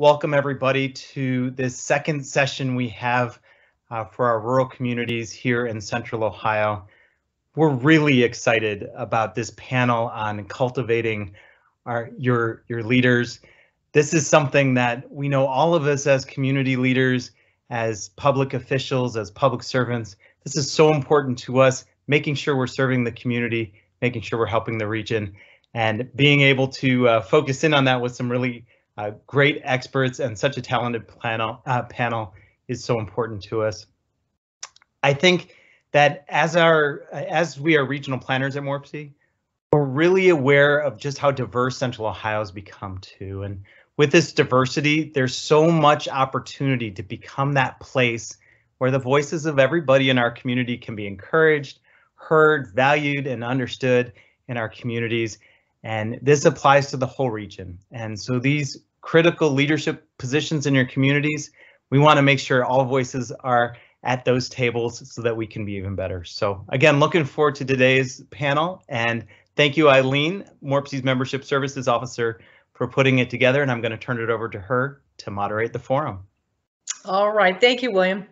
welcome everybody to this second session we have uh, for our rural communities here in Central Ohio. We're really excited about this panel on cultivating our your your leaders. This is something that we know all of us as community leaders, as public officials, as public servants. This is so important to us, making sure we're serving the community, making sure we're helping the region, and being able to uh, focus in on that with some really uh, great experts and such a talented panel, uh, panel is so important to us. I think that as our as we are regional planners at MORPC, we're really aware of just how diverse Central Ohio has become too. And with this diversity, there's so much opportunity to become that place where the voices of everybody in our community can be encouraged, heard, valued, and understood in our communities. And this applies to the whole region. And so these critical leadership positions in your communities, we want to make sure all voices are at those tables so that we can be even better. So again, looking forward to today's panel and thank you, Eileen, MORPC's Membership Services Officer, for putting it together. And I'm going to turn it over to her to moderate the forum. All right. Thank you, William.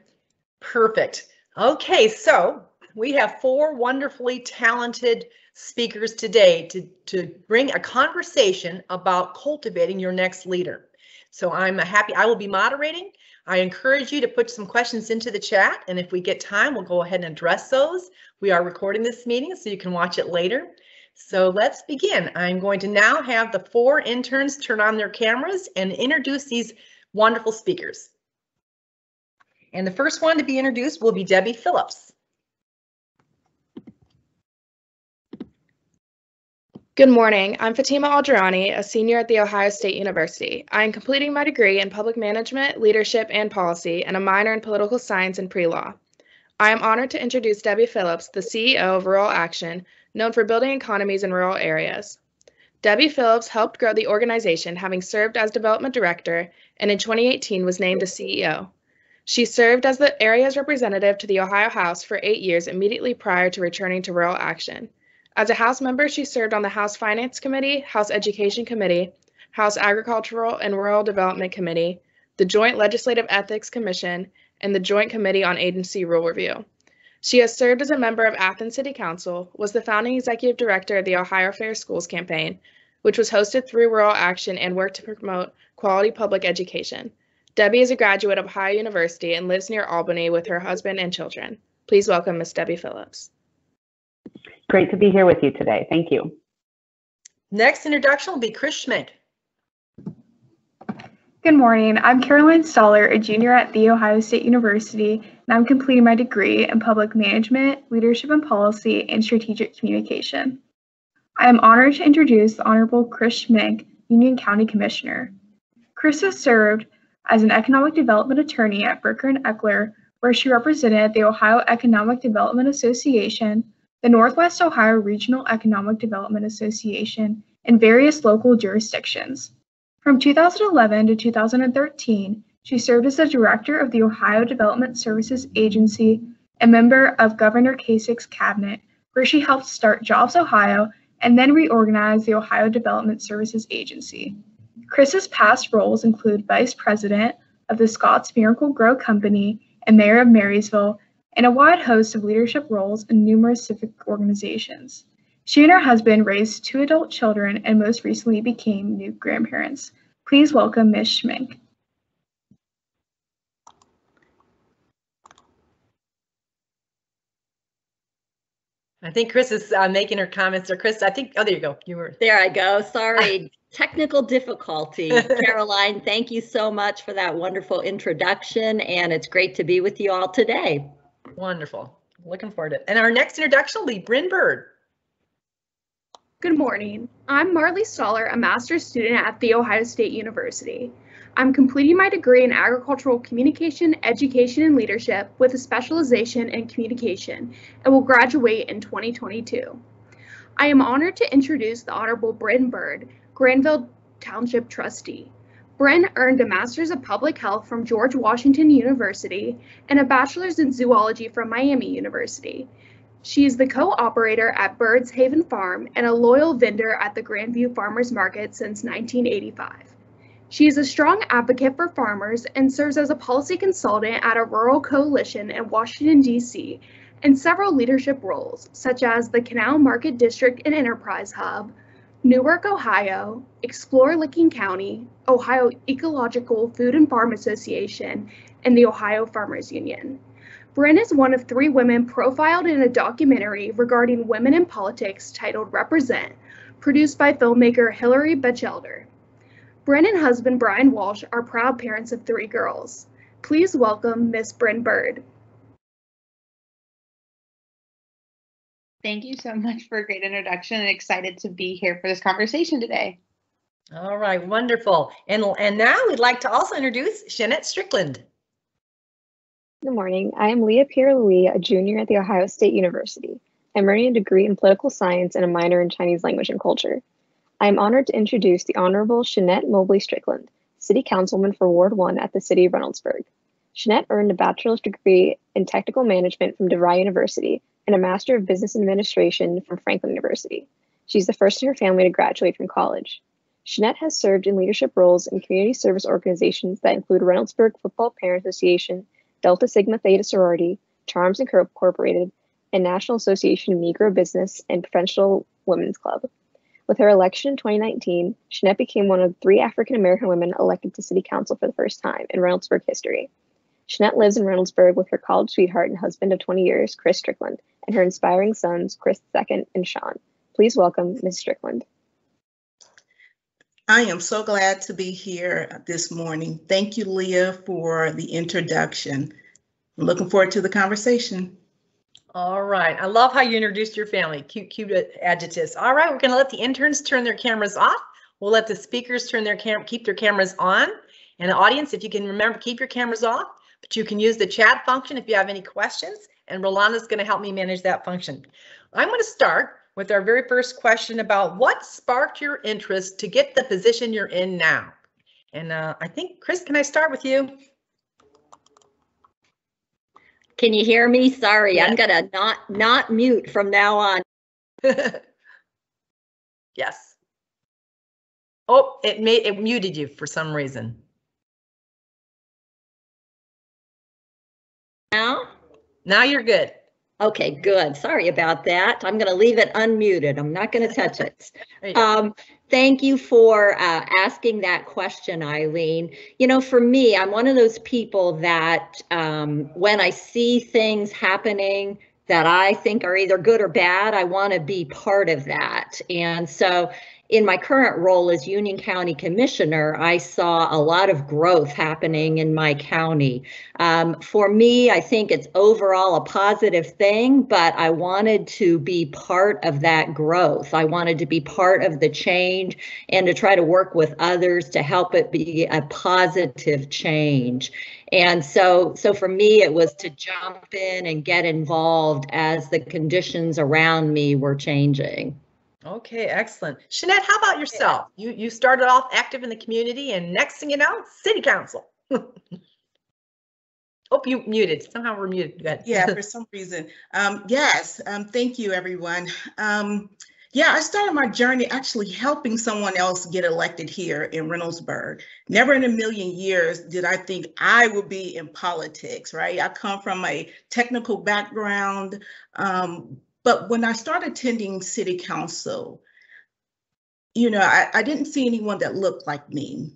Perfect. Okay, so we have four wonderfully talented speakers today to, to bring a conversation about cultivating your next leader. So I'm happy I will be moderating. I encourage you to put some questions into the chat, and if we get time, we'll go ahead and address those. We are recording this meeting, so you can watch it later. So let's begin. I'm going to now have the four interns turn on their cameras and introduce these wonderful speakers. And the first one to be introduced will be Debbie Phillips. Good morning. I'm Fatima Aldrani, a senior at The Ohio State University. I am completing my degree in public management, leadership, and policy, and a minor in political science and pre-law. I am honored to introduce Debbie Phillips, the CEO of Rural Action, known for building economies in rural areas. Debbie Phillips helped grow the organization, having served as development director, and in 2018 was named a CEO. She served as the area's representative to the Ohio House for eight years immediately prior to returning to Rural Action. As a House member, she served on the House Finance Committee, House Education Committee, House Agricultural and Rural Development Committee, the Joint Legislative Ethics Commission, and the Joint Committee on Agency Rule Review. She has served as a member of Athens City Council, was the founding executive director of the Ohio Fair Schools campaign, which was hosted through Rural Action and worked to promote quality public education. Debbie is a graduate of Ohio University and lives near Albany with her husband and children. Please welcome Ms. Debbie Phillips. Great to be here with you today. Thank you. Next introduction will be Chris Schmenk. Good morning. I'm Caroline Stoller, a junior at The Ohio State University, and I'm completing my degree in public management, leadership and policy, and strategic communication. I am honored to introduce the Honorable Chris Schmenk, Union County Commissioner. Chris has served as an economic development attorney at Bricker and Eckler, where she represented the Ohio Economic Development Association, the Northwest Ohio Regional Economic Development Association, and various local jurisdictions. From 2011 to 2013, she served as the director of the Ohio Development Services Agency, a member of Governor Kasich's cabinet, where she helped start JobsOhio and then reorganize the Ohio Development Services Agency. Chris's past roles include vice president of the Scotts Miracle-Gro Company and mayor of Marysville and a wide host of leadership roles in numerous civic organizations. She and her husband raised two adult children and most recently became new grandparents. Please welcome Ms. Schmenk. I think Chris is uh, making her comments. Or Chris, I think, oh, there you go. You were. There I go. Sorry. Technical difficulty. Caroline, thank you so much for that wonderful introduction. And it's great to be with you all today. Wonderful. Looking forward to it. And our next introduction will be Bryn Bird. Good morning. I'm Marley Stoller, a master's student at The Ohio State University. I'm completing my degree in agricultural communication, education, and leadership with a specialization in communication and will graduate in 2022. I am honored to introduce the Honorable Bryn Bird, Granville Township Trustee. Bryn earned a Master's of Public Health from George Washington University and a Bachelor's in Zoology from Miami University. She is the co-operator at Birds Haven Farm and a loyal vendor at the Grandview Farmers Market since 1985. She is a strong advocate for farmers and serves as a policy consultant at a rural coalition in Washington, D.C., and several leadership roles, such as the Canal Market District and Enterprise Hub, Newark, Ohio, Explore Licking County, Ohio Ecological Food and Farm Association, and the Ohio Farmers Union. Bryn is one of three women profiled in a documentary regarding women in politics titled Represent, produced by filmmaker Hillary Bachelder. Bryn and husband Brian Walsh are proud parents of three girls. Please welcome Miss Bryn Bird. Thank you so much for a great introduction and excited to be here for this conversation today. All right, wonderful. And, and now we'd like to also introduce Shanette Strickland. Good morning. I am Leah Pierre-Louis, a junior at The Ohio State University. I'm earning a degree in political science and a minor in Chinese language and culture. I am honored to introduce the Honorable Shanette Mobley Strickland, City Councilman for Ward 1 at the City of Reynoldsburg. Shanette earned a bachelor's degree in technical management from DeVry University and a Master of Business Administration from Franklin University. She's the first in her family to graduate from college. Shanette has served in leadership roles in community service organizations that include Reynoldsburg Football Parent Association, Delta Sigma Theta Sorority, Charms Incorporated, and National Association of Negro Business and Professional Women's Club. With her election in 2019, Shanette became one of three African American women elected to City Council for the first time in Reynoldsburg history. Shanette lives in Reynoldsburg with her college sweetheart and husband of 20 years, Chris Strickland, and her inspiring sons, Chris II and Sean. Please welcome Ms. Strickland. I am so glad to be here this morning. Thank you, Leah, for the introduction. I'm looking forward to the conversation. All right. I love how you introduced your family. Cute, cute adjectives. All right. We're going to let the interns turn their cameras off. We'll let the speakers turn their cam keep their cameras on. And the audience, if you can remember, keep your cameras off, but you can use the chat function if you have any questions. And Rolana's going to help me manage that function. I'm going to start with our very first question about what sparked your interest to get the position you're in now. And uh, I think, Chris, can I start with you? Can you hear me? Sorry, yes. I'm gonna not not mute from now on. yes. Oh, it made it muted you for some reason. Now? Now you're good. Okay, good. Sorry about that. I'm going to leave it unmuted. I'm not going to touch it. um, thank you for uh, asking that question, Eileen. You know, for me, I'm one of those people that um, when I see things happening that I think are either good or bad, I want to be part of that. And so in my current role as Union County Commissioner, I saw a lot of growth happening in my county. Um, for me, I think it's overall a positive thing, but I wanted to be part of that growth. I wanted to be part of the change and to try to work with others to help it be a positive change. And so, so for me, it was to jump in and get involved as the conditions around me were changing. Okay, excellent. Shanette, how about yourself? You you started off active in the community and next thing you know, city council. oh, you muted. Somehow we're muted. yeah, for some reason. Um, yes, um, thank you, everyone. Um, yeah, I started my journey actually helping someone else get elected here in Reynoldsburg. Never in a million years did I think I would be in politics, right? I come from a technical background, um, but when I started attending city council, you know, I, I didn't see anyone that looked like me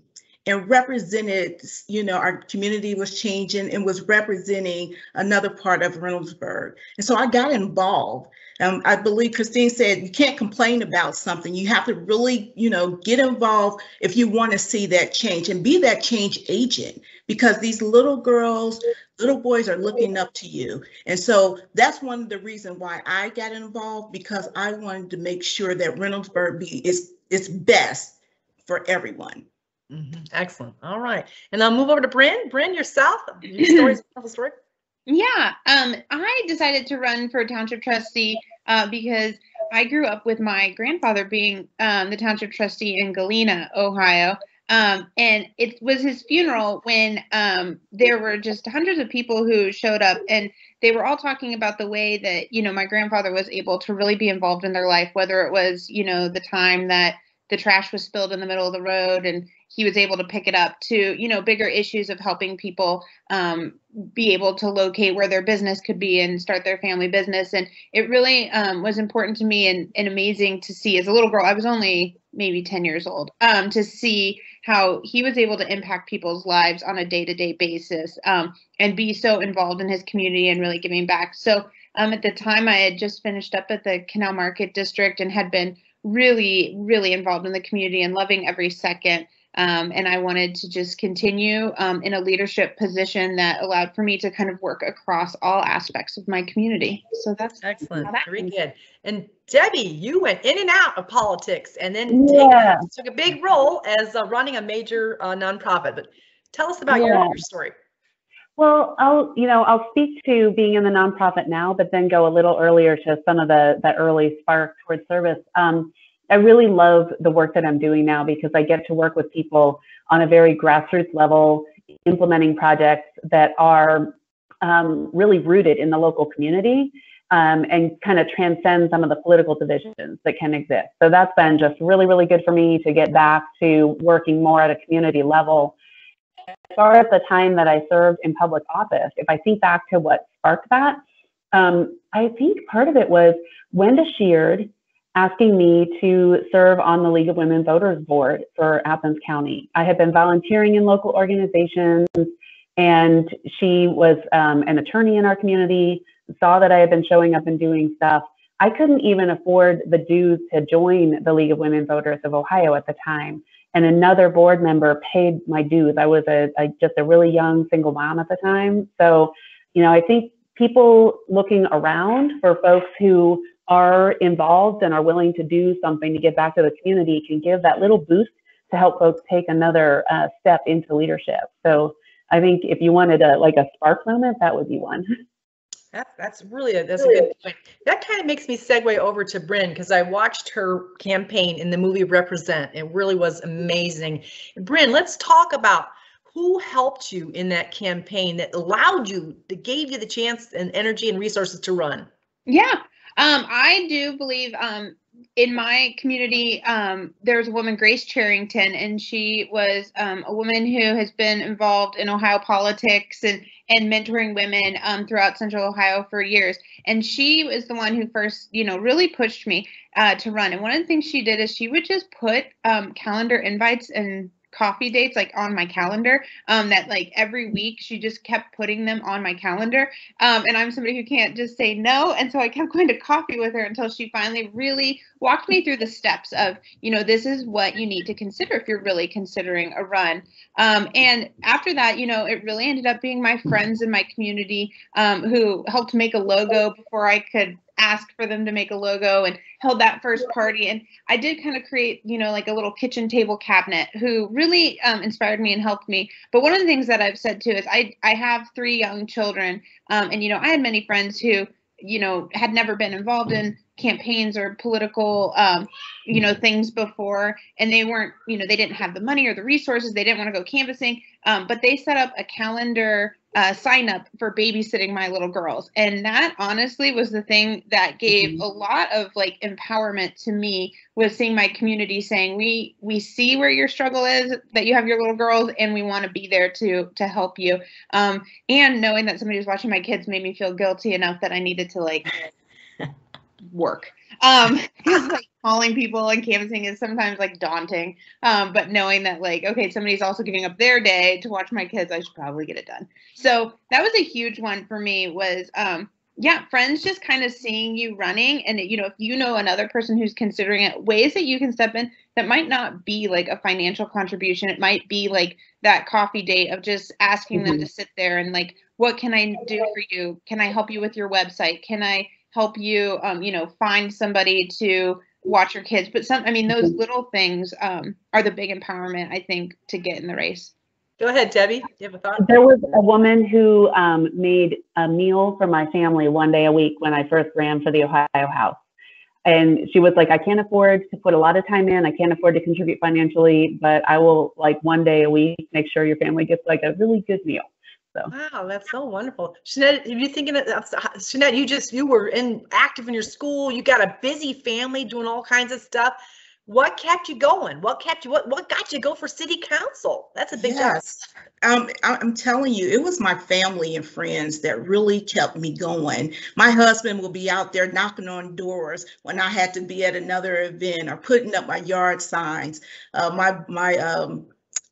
and represented, you know, our community was changing and was representing another part of Reynoldsburg. And so I got involved. Um, I believe Christine said you can't complain about something. You have to really, you know, get involved if you want to see that change and be that change agent because these little girls, little boys are looking up to you. And so that's one of the reasons why I got involved because I wanted to make sure that Reynoldsburg be is is best for everyone. Mm -hmm. Excellent. All right. And I'll move over to Bryn. Bryn, yourself, your stories, story. Yeah, um, I decided to run for a township trustee uh, because I grew up with my grandfather being um, the township trustee in Galena, Ohio. Um, and it was his funeral when um, there were just hundreds of people who showed up and they were all talking about the way that, you know, my grandfather was able to really be involved in their life, whether it was, you know, the time that the trash was spilled in the middle of the road and he was able to pick it up to you know bigger issues of helping people um, be able to locate where their business could be and start their family business. And it really um, was important to me and, and amazing to see as a little girl i was only maybe 10 years old um, to see how he was able to impact people's lives on a day-to-day basis um, and be so involved in his community and really giving back. So um, at the time i had just finished up at the canal market district and had been really really involved in the community and loving every second um, and I wanted to just continue um, in a leadership position that allowed for me to kind of work across all aspects of my community. So that's excellent. Very good. And Debbie, you went in and out of politics and then yeah. took a big role as uh, running a major uh, nonprofit. But tell us about yeah. your, your story. Well, I'll you know I'll speak to being in the nonprofit now, but then go a little earlier to some of the the early spark towards service. Um, I really love the work that I'm doing now because I get to work with people on a very grassroots level, implementing projects that are um, really rooted in the local community um, and kind of transcend some of the political divisions that can exist. So that's been just really, really good for me to get back to working more at a community level. As far as the time that I served in public office, if I think back to what sparked that, um, I think part of it was Wenda Sheard asking me to serve on the League of Women Voters Board for Athens County. I had been volunteering in local organizations, and she was um, an attorney in our community, saw that I had been showing up and doing stuff. I couldn't even afford the dues to join the League of Women Voters of Ohio at the time. And another board member paid my dues. I was a, a just a really young single mom at the time. So, you know, I think people looking around for folks who are involved and are willing to do something to give back to the community can give that little boost to help folks take another uh, step into leadership. So I think if you wanted a like a spark moment, that would be one. That's that's really a that's a good point. That kind of makes me segue over to Bryn because I watched her campaign in the movie Represent. It really was amazing. Bryn, let's talk about who helped you in that campaign that allowed you, that gave you the chance and energy and resources to run. Yeah, um, I do believe um, in my community, um, there's a woman, Grace Charrington, and she was um, a woman who has been involved in Ohio politics and, and mentoring women um, throughout Central Ohio for years. And she was the one who first, you know, really pushed me uh, to run. And one of the things she did is she would just put um, calendar invites and coffee dates like on my calendar um that like every week she just kept putting them on my calendar um and i'm somebody who can't just say no and so i kept going to coffee with her until she finally really walked me through the steps of you know this is what you need to consider if you're really considering a run um and after that you know it really ended up being my friends in my community um who helped make a logo before i could asked for them to make a logo and held that first party. And I did kind of create, you know, like a little kitchen table cabinet who really um, inspired me and helped me. But one of the things that I've said too is I, I have three young children. Um, and, you know, I had many friends who, you know, had never been involved in campaigns or political, um, you know, things before. And they weren't, you know, they didn't have the money or the resources. They didn't want to go canvassing. Um, but they set up a calendar uh, sign up for babysitting my little girls. And that honestly was the thing that gave mm-hmm. a lot of like empowerment to me was seeing my community saying, we, we see where your struggle is, that you have your little girls and we want to be there to, to help you. Um, and knowing that somebody was watching my kids made me feel guilty enough that I needed to like work. Um, like calling people and canvassing is sometimes like daunting. Um, but knowing that like, okay, somebody's also giving up their day to watch my kids, I should probably get it done. So that was a huge one for me was, um, yeah, friends just kind of seeing you running and you know, if you know another person who's considering it, ways that you can step in that might not be like a financial contribution. It might be like that coffee date of just asking mm-hmm. them to sit there and like, what can I do for you? Can I help you with your website? Can I help you um, you know find somebody to watch your kids. But some i mean those mm-hmm. little things um, are the big empowerment i think to get in the race. Go ahead debbie. You have a thought? There was a woman who um, made a meal for my family one day a week when i first ran for the ohio house. And she was like i can't afford to put a lot of time in. I can't afford to contribute financially but i will like one day a week make sure your family gets like a really good meal so wow, that's so wonderful, Shanette. Are you thinking of Shanette? You just you were in active in your school. You got a busy family doing all kinds of stuff. what kept you going? What kept you? What what got you to go for city council? That's a big yes. Um, I'm telling you, it was my family and friends that really kept me going. My husband will be out there knocking on doors when I had to be at another event or putting up my yard signs. Uh, my my um,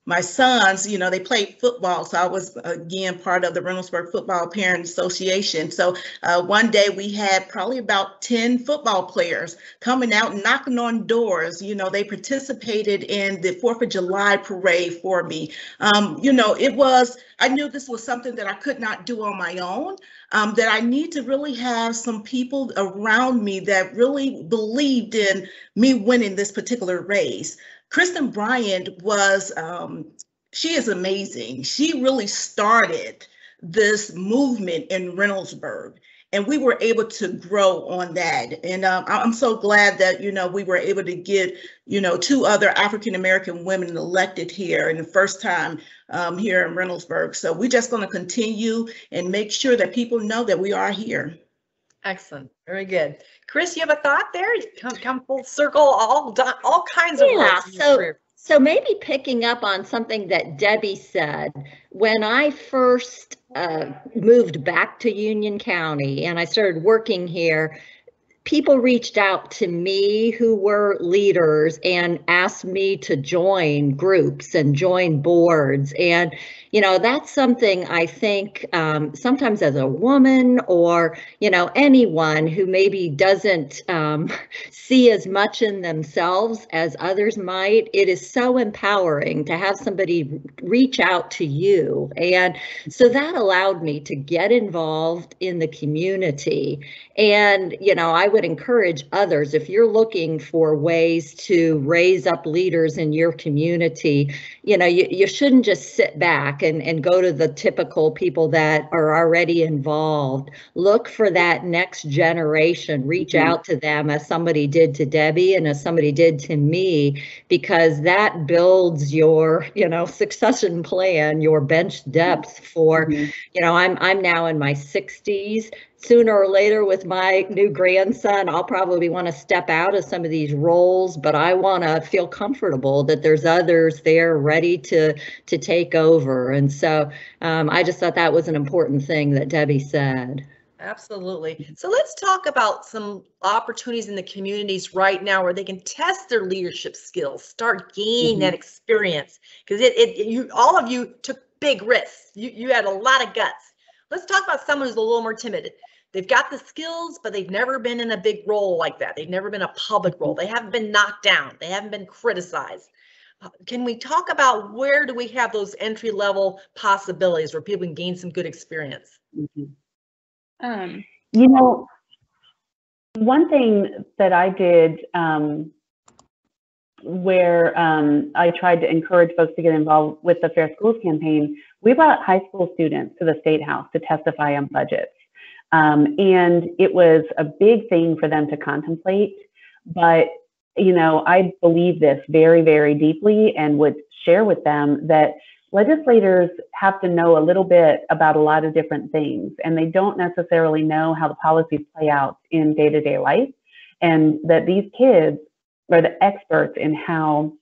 my sons, you know, they played football. So I was, again, part of the Reynoldsburg Football Parent Association. So uh, one day we had probably about 10 football players coming out knocking on doors. You know, they participated in the 4th of July parade for me. Um, you know, it was, I knew this was something that I could not do on my own. Um, that I need to really have some people around me that really believed in me winning this particular race. Kristen Bryant was, um, she is amazing. She really started this movement in Reynoldsburg and we were able to grow on that. And um, I'm so glad that, you know, we were able to get, you know, two other African-American women elected here in the first time um, here in Reynoldsburg. So we're just gonna continue and make sure that people know that we are here. Excellent. Very good. Chris, you have a thought there? Come, come full circle, all done, all kinds of yeah, so, so maybe picking up on something that Debbie said, when I first uh, moved back to Union County and I started working here, people reached out to me who were leaders and asked me to join groups and join boards. And you know, that's something I think um, sometimes as a woman or, you know, anyone who maybe doesn't um, see as much in themselves as others might, it is so empowering to have somebody reach out to you. And so that allowed me to get involved in the community. And, you know, I would encourage others if you're looking for ways to raise up leaders in your community, you know, you, you shouldn't just sit back and, and go to the typical people that are already involved. Look for that next generation, reach mm-hmm. out to them as somebody did to Debbie and as somebody did to me, because that builds your, you know, succession plan, your bench depth for, mm-hmm. you know, I'm I'm now in my 60s sooner or later with my new grandson, I'll probably want to step out of some of these roles, but I want to feel comfortable that there's others there ready to to take over. And so um, I just thought that was an important thing that Debbie said. Absolutely. So let's talk about some opportunities in the communities right now where they can test their leadership skills, start gaining mm-hmm. that experience. Because it, it, you, all of you took big risks. You, you had a lot of guts. Let's talk about someone who's a little more timid they've got the skills, but they've never been in a big role like that. They've never been a public role. They haven't been knocked down. They haven't been criticized. Uh, can we talk about where do we have those entry level possibilities where people can gain some good experience? Mm-hmm. Um, you know, one thing that I did um, where um, I tried to encourage folks to get involved with the Fair Schools campaign, we brought high school students to the State House to testify on budgets. Um, and it was a big thing for them to contemplate. But, you know, I believe this very, very deeply and would share with them that legislators have to know a little bit about a lot of different things, and they don't necessarily know how the policies play out in day to day life. And that these kids are the experts in how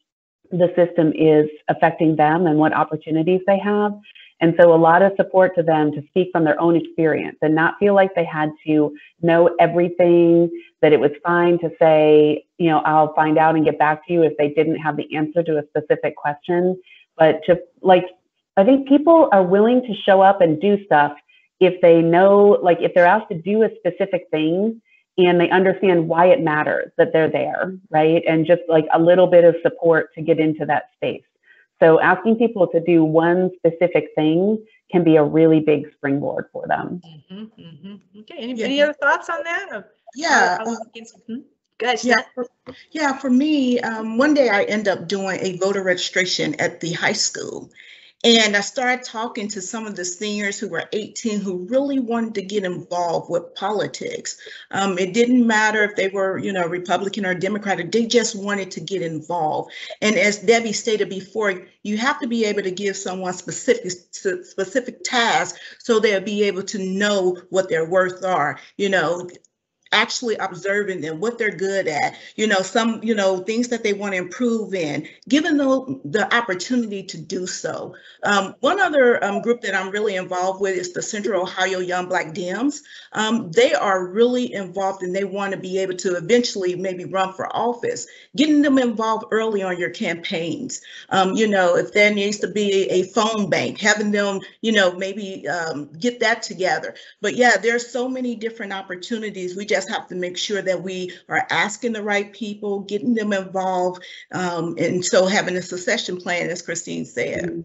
the system is affecting them and what opportunities they have. And so a lot of support to them to speak from their own experience and not feel like they had to know everything, that it was fine to say, you know, I'll find out and get back to you if they didn't have the answer to a specific question. But to like, I think people are willing to show up and do stuff if they know, like, if they're asked to do a specific thing and they understand why it matters that they're there, right? And just like a little bit of support to get into that space. So asking people to do one specific thing can be a really big springboard for them. Mm-hmm, mm-hmm. Okay. Any, yeah. any, other thoughts on that? Yeah. Uh, hmm? yeah, for, yeah, for me, um, one day I end up doing a voter registration at the high school. And I started talking to some of the seniors who were 18 who really wanted to get involved with politics. Um, it didn't matter if they were, you know, Republican or Democratic, they just wanted to get involved. And as Debbie stated before, you have to be able to give someone specific specific tasks so they'll be able to know what their worth are. You know, actually observing them, what they're good at, you know, some, you know, things that they want to improve in, giving them the opportunity to do so. Um, one other um, group that I'm really involved with is the Central Ohio Young Black Dems. Um, they are really involved and they want to be able to eventually maybe run for office, getting them involved early on your campaigns. Um, you know, if there needs to be a phone bank, having them, you know, maybe um, get that together. But yeah, there's so many different opportunities. We just just have to make sure that we are asking the right people, getting them involved, um, and so having a succession plan, as Christine said.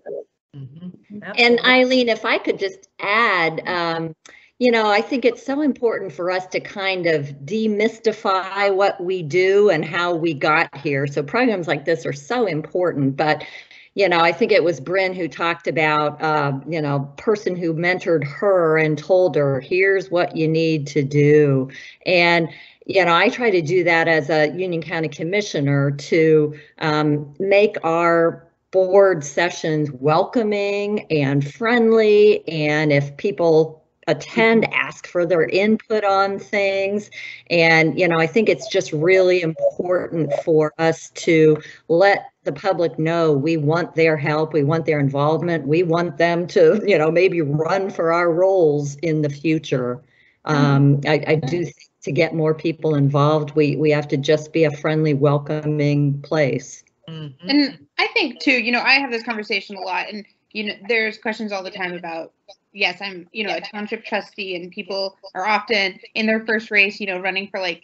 Mm-hmm. And Eileen, if I could just add, um, you know, I think it's so important for us to kind of demystify what we do and how we got here. So programs like this are so important, but you know, I think it was Bryn who talked about, uh, you know, person who mentored her and told her, here's what you need to do. And, you know, I try to do that as a Union County Commissioner to um, make our board sessions welcoming and friendly. And if people attend, ask for their input on things. And, you know, I think it's just really important for us to let the public know we want their help, we want their involvement, we want them to, you know, maybe run for our roles in the future. Um, I, I do think to get more people involved, we, we have to just be a friendly, welcoming place. Mm-hmm. And I think too, you know, I have this conversation a lot and you know, there's questions all the time about yes, I'm, you know, a township trustee and people are often in their first race, you know, running for like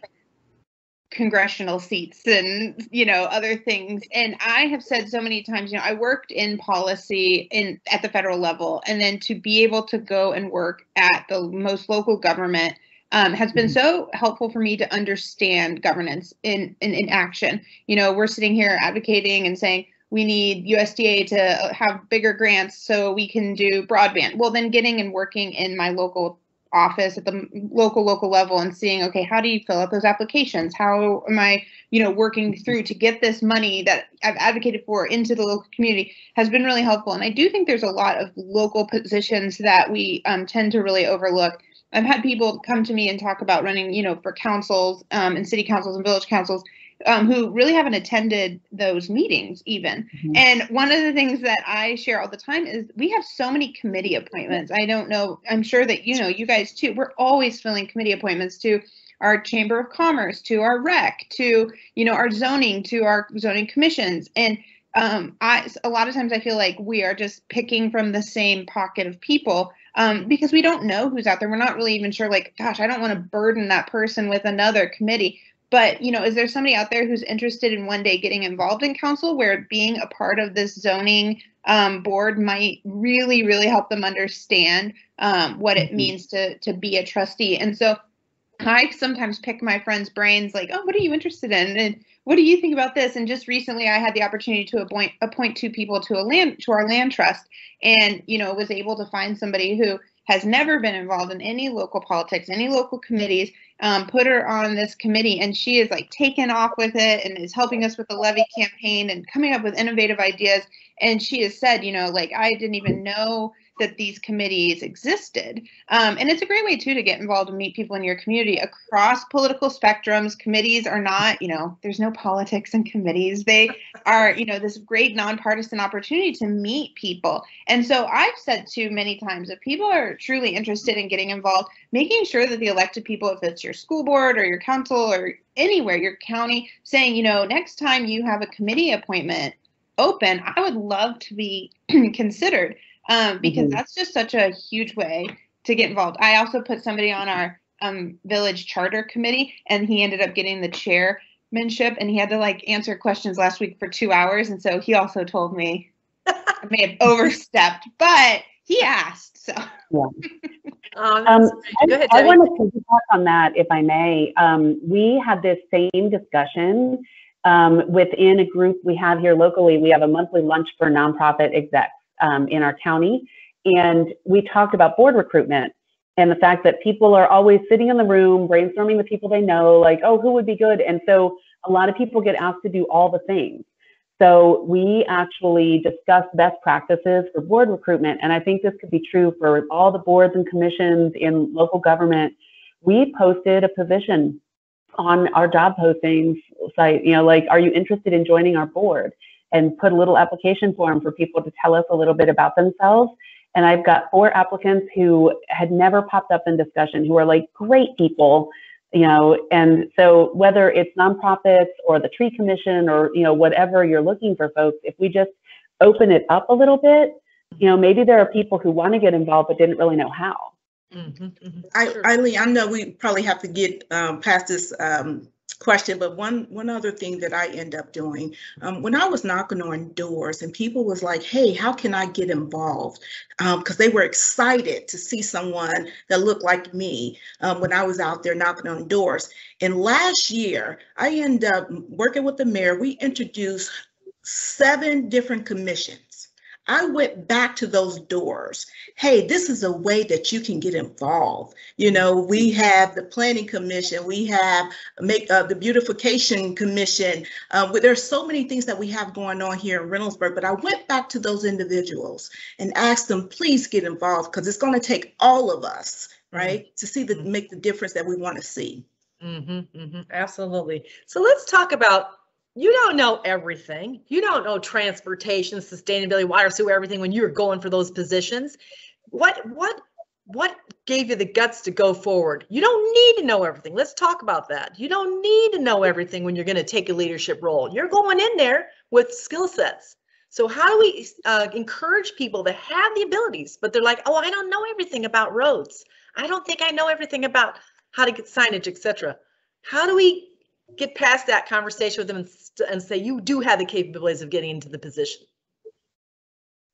congressional seats and you know other things and i have said so many times you know i worked in policy in at the federal level and then to be able to go and work at the most local government um, has been mm-hmm. so helpful for me to understand governance in, in in action you know we're sitting here advocating and saying we need USDA to have bigger grants so we can do broadband. Well, then getting and working in my local office at the local local level and seeing okay how do you fill out those applications? How am i you know working through to get this money that i've advocated for into the local community has been really helpful. And i do think there's a lot of local positions that we um, tend to really overlook. I've had people come to me and talk about running you know for councils um, and city councils and village councils um, who really haven't attended those meetings even. Mm-hmm. And one of the things that I share all the time is we have so many committee appointments. I don't know, I'm sure that you know, you guys too, we're always filling committee appointments to our chamber of commerce, to our rec, to, you know, our zoning, to our zoning commissions. And um, I, a lot of times I feel like we are just picking from the same pocket of people um, because we don't know who's out there. We're not really even sure, like, gosh, I don't want to burden that person with another committee but you know is there somebody out there who's interested in one day getting involved in council where being a part of this zoning um, board might really really help them understand um, what it mm-hmm. means to to be a trustee? And so i sometimes pick my friends brains like oh what are you interested in? And what do you think about this? And just recently i had the opportunity to appoint appoint two people to a land to our land trust and you know was able to find somebody who has never been involved in any local politics, any local committees, um, put her on this committee, and she is like taken off with it and is helping us with the levy campaign and coming up with innovative ideas. And she has said, you know, like I didn't even know that these committees existed. Um, and it's a great way too to get involved and meet people in your community across political spectrums. Committees are not, you know, there's no politics in committees. They are, you know, this great nonpartisan opportunity to meet people. And so I've said too many times if people are truly interested in getting involved, making sure that the elected people, if it's your school board or your council or anywhere, your county, saying, you know, next time you have a committee appointment open, I would love to be considered um, because mm-hmm. that's just such a huge way to get involved. I also put somebody on our um, village charter committee, and he ended up getting the chairmanship, and he had to like answer questions last week for two hours, and so he also told me I may have overstepped, but he asked. So. Yeah. um, um I, ahead, I want to talk on that, if I may. Um, we had this same discussion um, within a group we have here locally. We have a monthly lunch for nonprofit execs um, in our county. And we talked about board recruitment and the fact that people are always sitting in the room brainstorming the people they know, like, oh, who would be good? And so a lot of people get asked to do all the things. So we actually discussed best practices for board recruitment. And I think this could be true for all the boards and commissions in local government. we posted a position on our job postings site, you know, like, are you interested in joining our board? And put a little application form for people to tell us a little bit about themselves. And I've got four applicants who had never popped up in discussion, who are like great people, you know, and so whether it's nonprofits or the tree commission or, you know, whatever you're looking for folks, if we just open it up a little bit, you know, maybe there are people who want to get involved but didn't really know how. Mm-hmm, mm-hmm. I, Eileen, I know we probably have to get um, past this um, question, but one one other thing that I end up doing um, when I was knocking on doors and people was like, "Hey, how can I get involved?" Because um, they were excited to see someone that looked like me um, when I was out there knocking on doors. And last year, I end up working with the mayor. We introduced seven different commissions I went back to those doors. Hey, this is a way that you can get involved. You know, we have the Planning Commission, we have make uh, the Beautification Commission. Uh, there's so many things that we have going on here in Reynoldsburg, but I went back to those individuals and asked them, please get involved because it's going to take all of us, right, mm-hmm. to see the make the difference that we want to see. Mm-hmm, mm-hmm, absolutely. So let's talk about you don't know everything. You don't know transportation, sustainability, water, sewer, everything when you're going for those positions. What what what gave you the guts to go forward? You don't need to know everything. Let's talk about that. You don't need to know everything when you're going to take a leadership role. You're going in there with skill sets. So how do we uh, encourage people to have the abilities, but they're like, oh, I don't know everything about roads. I don't think I know everything about how to get signage, etc. How do we get past that conversation with them and, and say you do have the capabilities of getting into the position?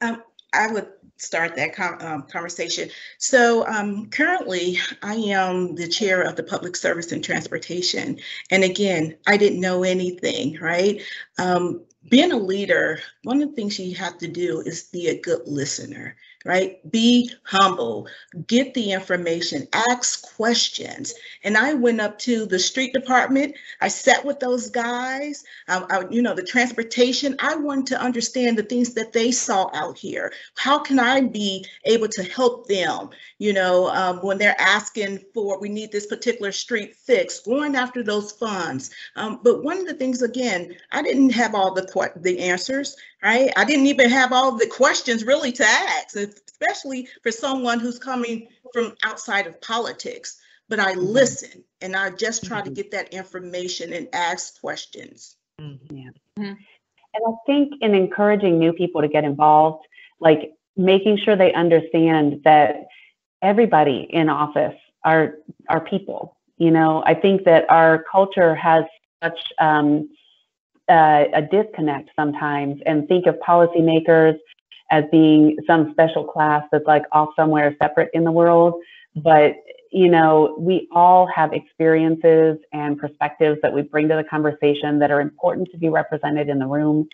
Um, I would start that um, conversation. So um, currently, I am the chair of the Public Service and Transportation. And again, I didn't know anything, right? Um, being a leader, one of the things you have to do is be a good listener right? Be humble, get the information, ask questions. And I went up to the street department. I sat with those guys, um, I, you know, the transportation. I wanted to understand the things that they saw out here. How can I be able to help them? You know, um, when they're asking for, we need this particular street fixed, going after those funds. Um, but one of the things, again, I didn't have all the the answers right? I didn't even have all the questions really to ask, especially for someone who's coming from outside of politics. But I mm-hmm. listen and I just try to mm-hmm. get that information and ask questions. Mm-hmm. Yeah. Mm-hmm. And I think in encouraging new people to get involved, like making sure they understand that everybody in office are are people. You know, I think that our culture has such um, uh, a disconnect sometimes and think of policymakers as being some special class that's like off somewhere separate in the world. But, you know, we all have experiences and perspectives that we bring to the conversation that are important to be represented in the room.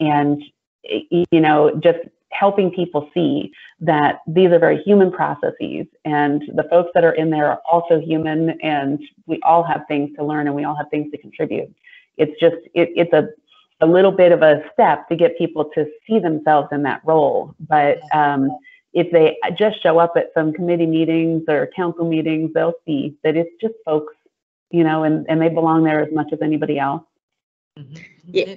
And, you know, just helping people see that these are very human processes and the folks that are in there are also human and we all have things to learn and we all have things to contribute. It's just, it, it's a, a little bit of a step to get people to see themselves in that role. But um, if they just show up at some committee meetings or council meetings, they'll see that it's just folks, you know, and, and they belong there as much as anybody else. Mm-hmm. Yeah.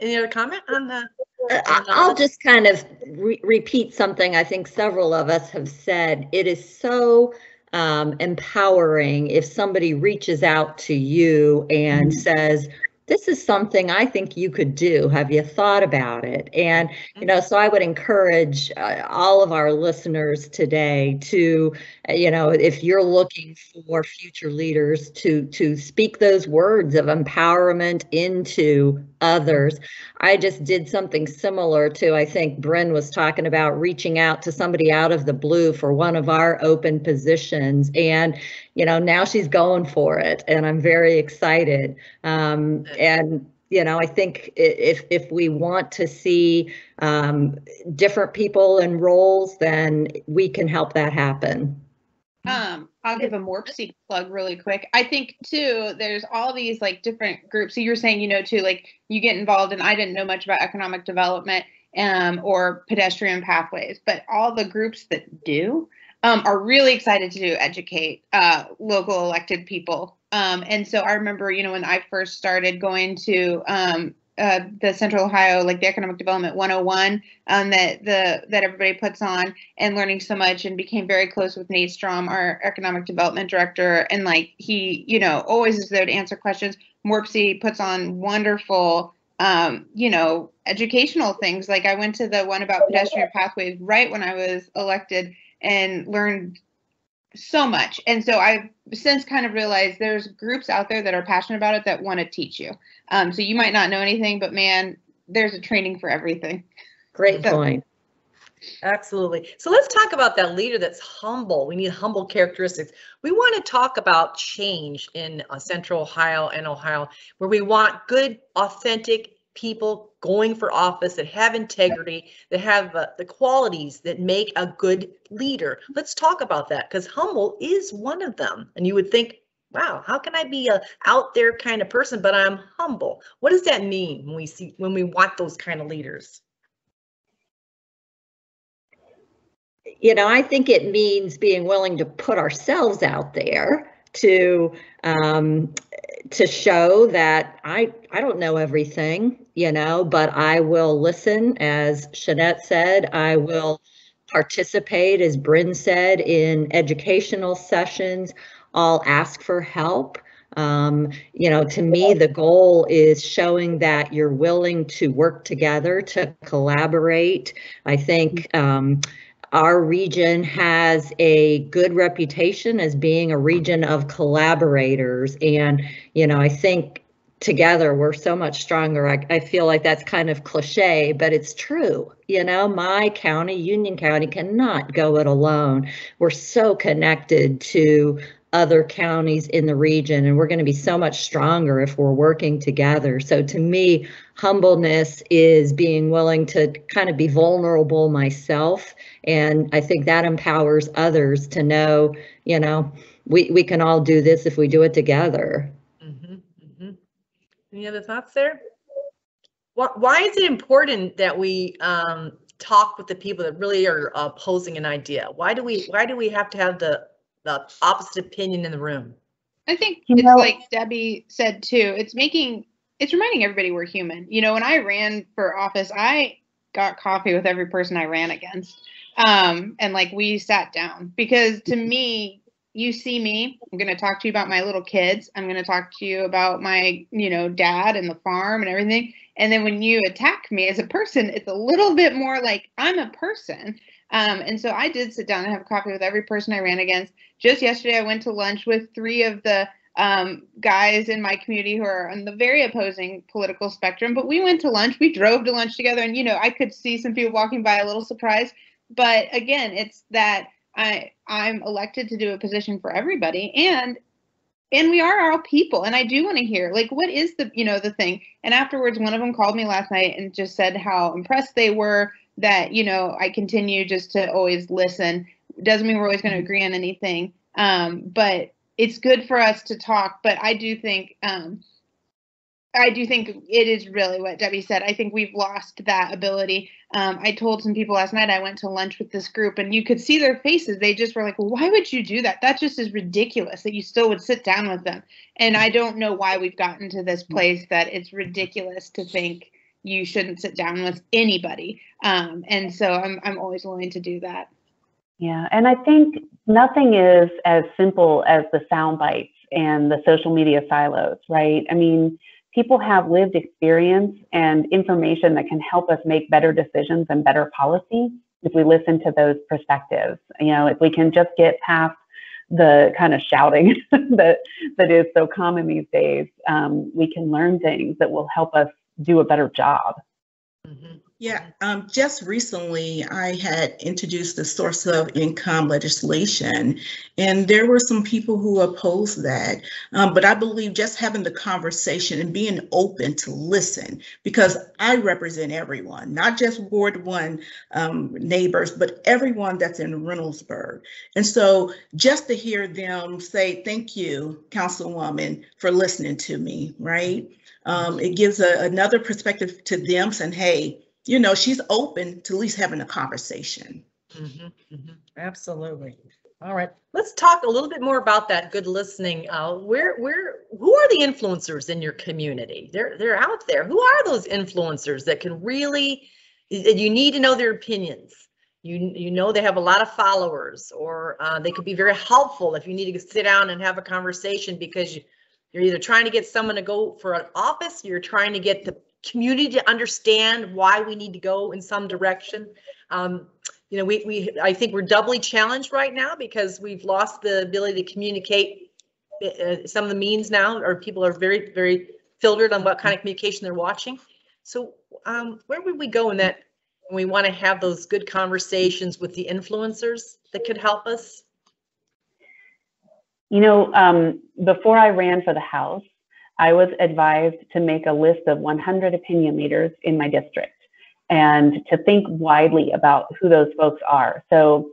Any other comment on that? Uh, I'll just kind of re- repeat something I think several of us have said. It is so um, empowering if somebody reaches out to you and mm-hmm. says, this is something I think you could do. Have you thought about it? And, you know, so I would encourage uh, all of our listeners today to, uh, you know, if you're looking for future leaders to to speak those words of empowerment into others. I just did something similar to, I think Bryn was talking about reaching out to somebody out of the blue for one of our open positions. And, you know, now she's going for it. And I'm very excited. Um, and, you know, I think if if we want to see um, different people in roles, then we can help that happen. Um, I'll give a MORPC plug really quick. I think too, there's all these like different groups. So you're saying, you know, too, like you get involved, and I didn't know much about economic development um, or pedestrian pathways, but all the groups that do, um, are really excited to educate uh, local elected people. Um, and so I remember, you know, when I first started going to um, uh, the Central Ohio, like the Economic Development 101, um, that the that everybody puts on, and learning so much, and became very close with Nate Strom, our Economic Development Director, and like he, you know, always is there to answer questions. MORPC puts on wonderful, um, you know, educational things. Like I went to the one about pedestrian pathways right when I was elected, and learned so much. And so I've since kind of realized there's groups out there that are passionate about it that want to teach you. Um, so you might not know anything, but man, there's a training for everything. Great So- point. Absolutely. So let's talk about that leader that's humble. We need humble characteristics. We want to talk about change in uh, Central Ohio and Ohio, where we want good, authentic people going for office that have integrity, that have uh, the qualities that make a good leader. Let's talk about that because humble is one of them. And you would think, wow, how can I be a out there kind of person, but I'm humble? What does that mean when we see when we want those kind of leaders? you know, I think it means being willing to put ourselves out there to um, to show that I I don't know everything, you know, but I will listen, as Shanette said. I will participate, as Bryn said, in educational sessions. I'll ask for help. Um, you know, to me, the goal is showing that you're willing to work together, to collaborate. I think. Um, our region has a good reputation as being a region of collaborators. And, you know, I think together we're so much stronger. I, I feel like that's kind of cliche, but it's true. You know, my county, Union County, cannot go it alone. We're so connected to other counties in the region, and we're going to be so much stronger if we're working together. So, to me, humbleness is being willing to kind of be vulnerable myself. And I think that empowers others to know, you know, we, we can all do this if we do it together. Mhm, mhm. Any other thoughts there? Why, why is it important that we um, talk with the people that really are opposing an idea? Why do we why do we have to have the the opposite opinion in the room? I think You it's know- like Debbie said too. It's making it's reminding everybody we're human. You know, when I ran for office, I got coffee with every person I ran against. Um, and like we sat down because to me, you see me, I'm going to talk to you about my little kids. I'm going to talk to you about my, you know, dad and the farm and everything. And then when you attack me as a person, it's a little bit more like I'm a person. Um, and so I did sit down and have coffee with every person I ran against. Just yesterday, I went to lunch with three of the um, guys in my community who are on the very opposing political spectrum. But we went to lunch. We drove to lunch together, and you know, I could see some people walking by a little surprised. But again, it's that I I'm elected to do a position for everybody, and and we are all people. And I do want to hear like what is the you know the thing. And afterwards, one of them called me last night and just said how impressed they were that you know I continue just to always listen. Doesn't mean we're always going to agree on anything, um, but it's good for us to talk. But I do think um, I do think it is really what Debbie said. I think we've lost that ability. Um, I told some people last night I went to lunch with this group, and you could see their faces. They just were like, well, "Why would you do that? That just is ridiculous that you still would sit down with them." And I don't know why we've gotten to this place that it's ridiculous to think you shouldn't sit down with anybody. Um, and so I'm I'm always willing to do that. Yeah, and I think nothing is as simple as the sound bites and the social media silos, right? I mean, people have lived experience and information that can help us make better decisions and better policy if we listen to those perspectives. You know, if we can just get past the kind of shouting that that is so common these days, um, we can learn things that will help us do a better job. Mhm. Yeah, um, just recently I had introduced the source of income legislation, and there were some people who opposed that. Um, but I believe just having the conversation and being open to listen, because I represent everyone, not just Ward One um, neighbors, but everyone that's in Reynoldsburg. And so just to hear them say, thank you, Councilwoman, for listening to me, right? Um, it gives a, another perspective to them saying, hey, you know, she's open to at least having a conversation. Mhm, mhm, Absolutely. All right, let's talk a little bit more about that good listening. Uh, where, where, who are the influencers in your community? They're, they're out there. Who are those influencers that can really, you need to know their opinions? You, you know they have a lot of followers, or uh, they could be very helpful if you need to sit down and have a conversation because you, you're either trying to get someone to go for an office, you're trying to get the community to understand why we need to go in some direction. Um, you know, we, we, I think we're doubly challenged right now because we've lost the ability to communicate. Uh, some of the means now, or people are very, very filtered on what kind of communication they're watching. So um, where would we go in that we want to have those good conversations with the influencers that could help us? You know, um, before I ran for the House, I was advised to make a list of 100 opinion leaders in my district and to think widely about who those folks are. So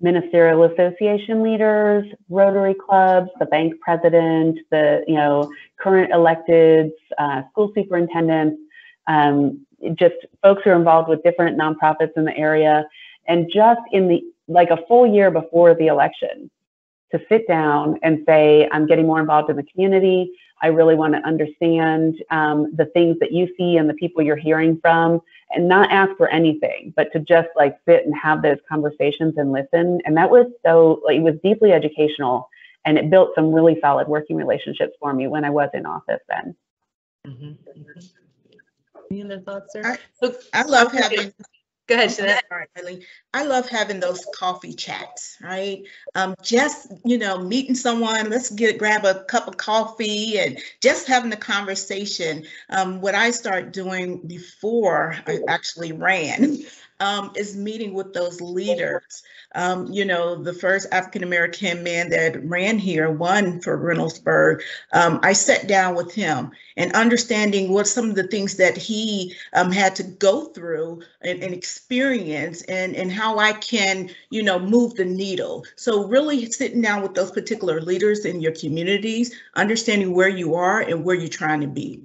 ministerial association leaders, Rotary clubs, the bank president, the you know current electeds, uh, school superintendents, um, just folks who are involved with different nonprofits in the area, and just in the like a full year before the election, to sit down and say, I'm getting more involved in the community. I really want to understand um, the things that you see and the people you're hearing from, and not ask for anything, but to just like sit and have those conversations and listen. And that was so, like, it was deeply educational and it built some really solid working relationships for me when I was in office then. Mm-hmm. Any other thoughts there? I, I love having Go ahead, Shanette. sorry, Eileen. I love having those coffee chats, right? Um, just, you know, meeting someone, let's get, grab a cup of coffee and just having a conversation. Um, what I start doing before I actually ran um, is meeting with those leaders. Um, you know, the first African-American man that ran here, won for Reynoldsburg. Um, I sat down with him and understanding what some of the things that he um, had to go through and, and experience and, and how I can, you know, move the needle. So really sitting down with those particular leaders in your communities, understanding where you are and where you're trying to be.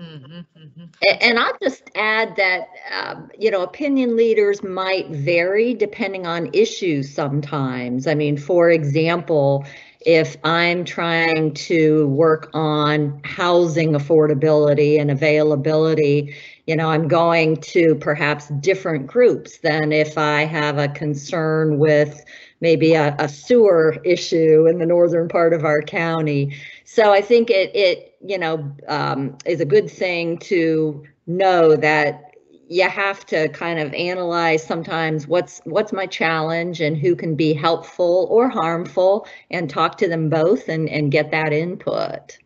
Mhm, mhm. And I'll just add that, um, you know, opinion leaders might vary depending on issues sometimes. I mean, for example, if I'm trying to work on housing affordability and availability, you know, I'm going to perhaps different groups than if I have a concern with maybe a, a sewer issue in the northern part of our county. So I think it, it, you know, um, is a good thing to know that you have to kind of analyze sometimes what's what's my challenge and who can be helpful or harmful and talk to them both and, and get that input.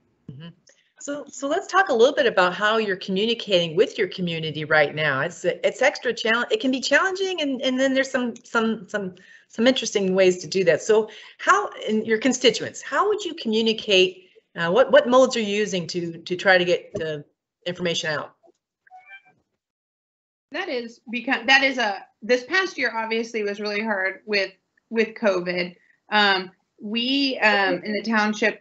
So, so let's talk a little bit about how you're communicating with your community right now. It's it's extra challenge. It can be challenging, and and then there's some some some some interesting ways to do that. So, how in your constituents, how would you communicate? Uh, what what modes are you using to to try to get the information out? That is because that is a this past year obviously was really hard with with COVID. Um, we um, in the township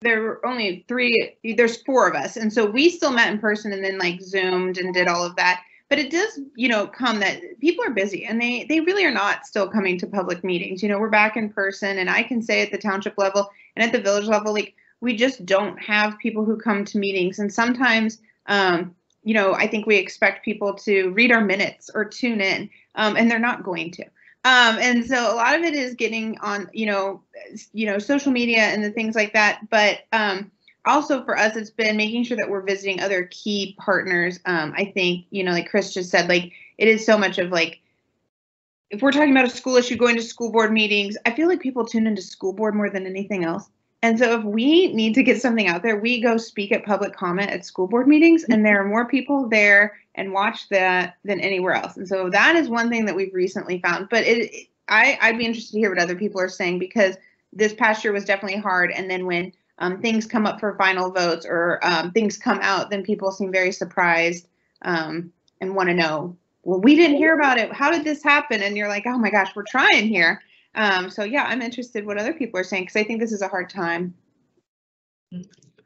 there were only three. There's four of us, and so we still met in person and then like zoomed and did all of that. But it does, you know, come that people are busy and they they really are not still coming to public meetings. You know, we're back in person, and I can say at the township level and at the village level, like we just don't have people who come to meetings, and sometimes. Um, you know, I think we expect people to read our minutes or tune in, um, and they're not going to. Um, and so a lot of it is getting on, you know, you know, social media and the things like that. But um, also for us, it's been making sure that we're visiting other key partners. Um, I think, you know, like Chris just said, like it is so much of like, if we're talking about a school issue, going to school board meetings, I feel like people tune into school board more than anything else. And so if we need to get something out there, we go speak at public comment at school board meetings and there are more people there and watch that than anywhere else. And so that is one thing that we've recently found. But it I, I'd be interested to hear what other people are saying because this past year was definitely hard. And then when um, things come up for final votes or um, things come out, then people seem very surprised um, and want to know, well, we didn't hear about it. How did this happen? And you're like, oh my gosh, we're trying here. Um, so yeah, I'm interested what other people are saying because I think this is a hard time.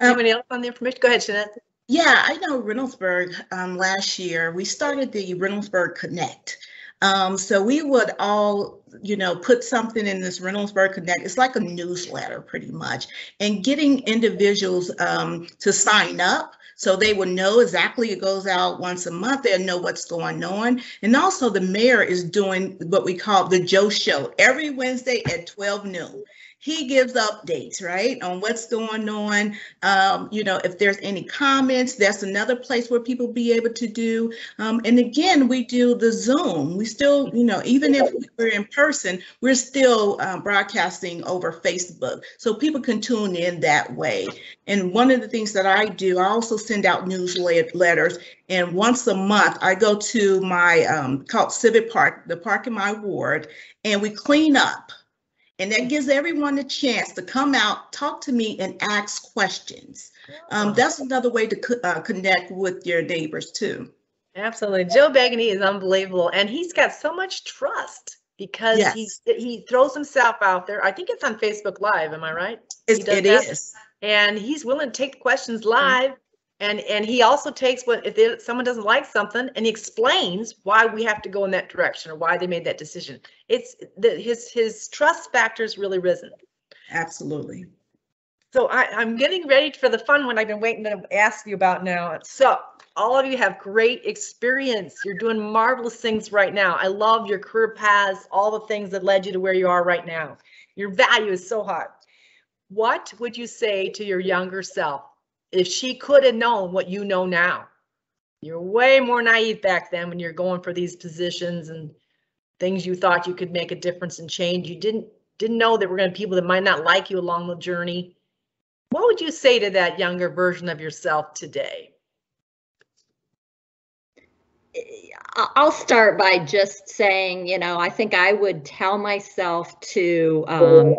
Anybody else on the information? Go ahead, Shanette. Yeah, I know Reynoldsburg um, last year, we started the Reynoldsburg Connect. Um, so we would all, you know, put something in this Reynoldsburg Connect. It's like a newsletter pretty much, and getting individuals um, to sign up so they will know exactly it goes out once a month. They'll know what's going on. And also the mayor is doing what we call the Joe Show every Wednesday at 12 noon he gives updates right on what's going on. Um, you know if there's any comments that's another place where people be able to do. Um, and again we do the zoom. We still you know even if we're in person we're still uh, broadcasting over facebook. So people can tune in that way. And one of the things that i do i also send out newsletters. And once a month i go to my um, called civic park the park in my ward and we clean up and that gives everyone a chance to come out, talk to me, and ask questions. Um, that's another way to co- uh, connect with your neighbors too. Absolutely. Joe Begeny is unbelievable. And he's got so much trust because Yes. he's he throws himself out there. I think it's on Facebook Live, am I right? It's, does it that. is. And he's willing to take questions live. And and he also takes what if there, someone doesn't like something and he explains why we have to go in that direction or why they made that decision. It's the his his trust factor's really risen. Absolutely. So I, I'm getting ready for the fun one I've been waiting to ask you about now. So all of you have great experience. You're doing marvelous things right now. I love your career paths, all the things that led you to where you are right now. Your value is so high. What would you say to your younger self if she could have known what you know now? You're way more naive back then when you're going for these positions and things you thought you could make a difference and change. You didn't didn't know there were going to be people that might not like you along the journey. What would you say to that younger version of yourself today? I'll start by just saying, you know, I think I would tell myself to um,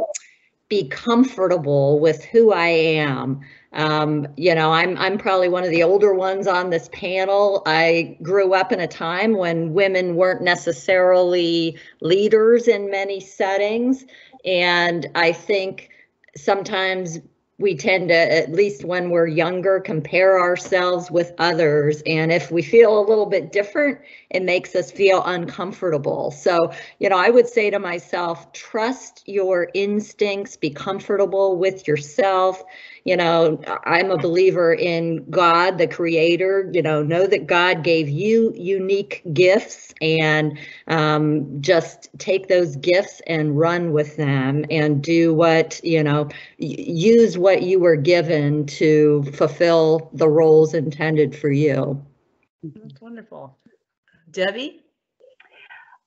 be comfortable with who I am. Um, you know, I'm I'm probably one of the older ones on this panel. I grew up in a time when women weren't necessarily leaders in many settings, and I think sometimes we tend to, at least when we're younger, compare ourselves with others. And if we feel a little bit different, it makes us feel uncomfortable. So, you know, I would say to myself, trust your instincts, be comfortable with yourself. You know, I'm a believer in God, the creator. You know, know that God gave you unique gifts and um, just take those gifts and run with them and do what, you know, use what you were given to fulfill the roles intended for you. That's wonderful. Debbie?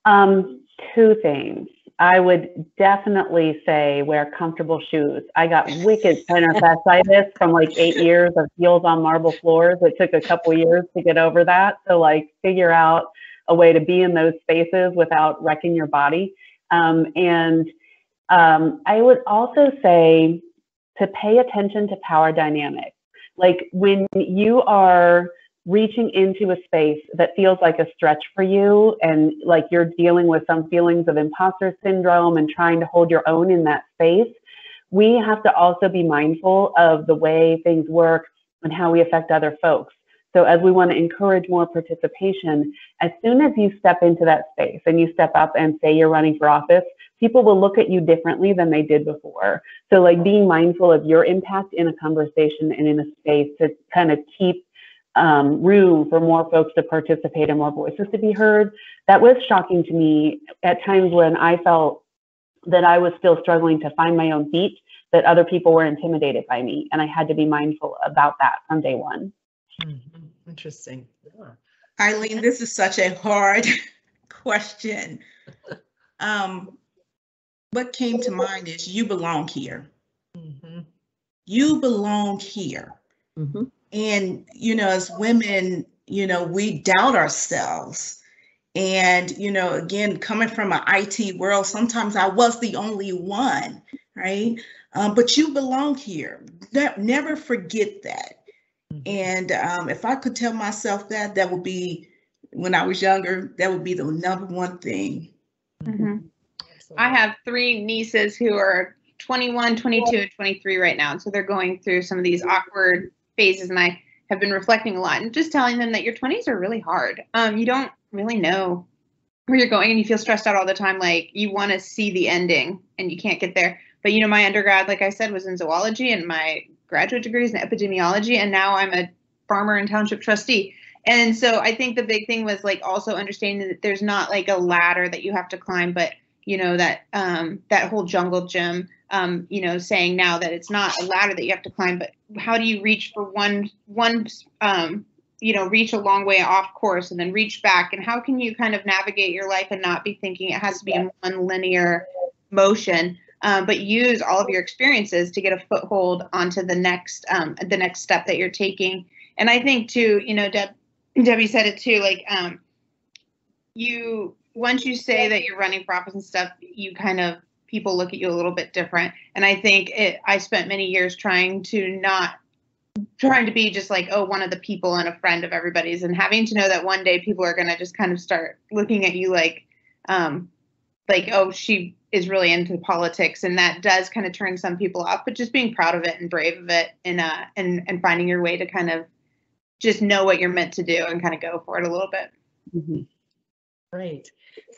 Um, two things. I would definitely say wear comfortable shoes. I got wicked plantar fasciitis from like eight years of heels on marble floors. It took a couple years to get over that. So like figure out a way to be in those spaces without wrecking your body. Um, and um, I would also say to pay attention to power dynamics. Like when you are reaching into a space that feels like a stretch for you and like you're dealing with some feelings of imposter syndrome and trying to hold your own in that space, we have to also be mindful of the way things work and how we affect other folks. So as we want to encourage more participation, as soon as you step into that space and you step up and say you're running for office, people will look at you differently than they did before. So like being mindful of your impact in a conversation and in a space to kind of keep um, room for more folks to participate and more voices to be heard. That was shocking to me at times when I felt that I was still struggling to find my own feet, that other people were intimidated by me. And I had to be mindful about that from day one. Mhm. Interesting. Yeah. Eileen, this is such a hard question. Um, what came to mind is you belong here. Mhm. You belong here. Mhm. And, you know, as women, you know, we doubt ourselves. And, you know, again, coming from an IT world, sometimes I was the only one, right? Um, but you belong here. Ne- never forget that. And um, if I could tell myself that, that would be when I was younger, that would be the number one thing. Mhm. I have three nieces who are 21, 22, and 23 right now. And so they're going through some of these awkward phases. And I have been reflecting a lot and just telling them that your 20s are really hard. Um, you don't really know where you're going and you feel stressed out all the time, like you want to see the ending and you can't get there. But you know, my undergrad, like I said, was in zoology and my graduate degree is in epidemiology, and now I'm a farmer and township trustee. And so I think the big thing was like also understanding that there's not like a ladder that you have to climb, but you know that um, that whole jungle gym, um, you know, saying now that it's not a ladder that you have to climb, but how do you reach for one one um, you know reach a long way off course and then reach back, and how can you kind of navigate your life and not be thinking it has to be in one linear motion, um, but use all of your experiences to get a foothold onto the next um, the next step that you're taking. And I think too, you know, Deb, Debbie said it too, like um, you once you say that you're running for office and stuff, you kind of people look at you a little bit different. And I think it, I spent many years trying to not trying to be just like oh one of the people and a friend of everybody's. And having to know that one day people are going to just kind of start looking at you like um like oh she is really into politics. And that does kind of turn some people off. But just being proud of it and brave of it and uh and and finding your way to kind of just know what you're meant to do and kind of go for it a little bit. Mm-hmm. Right.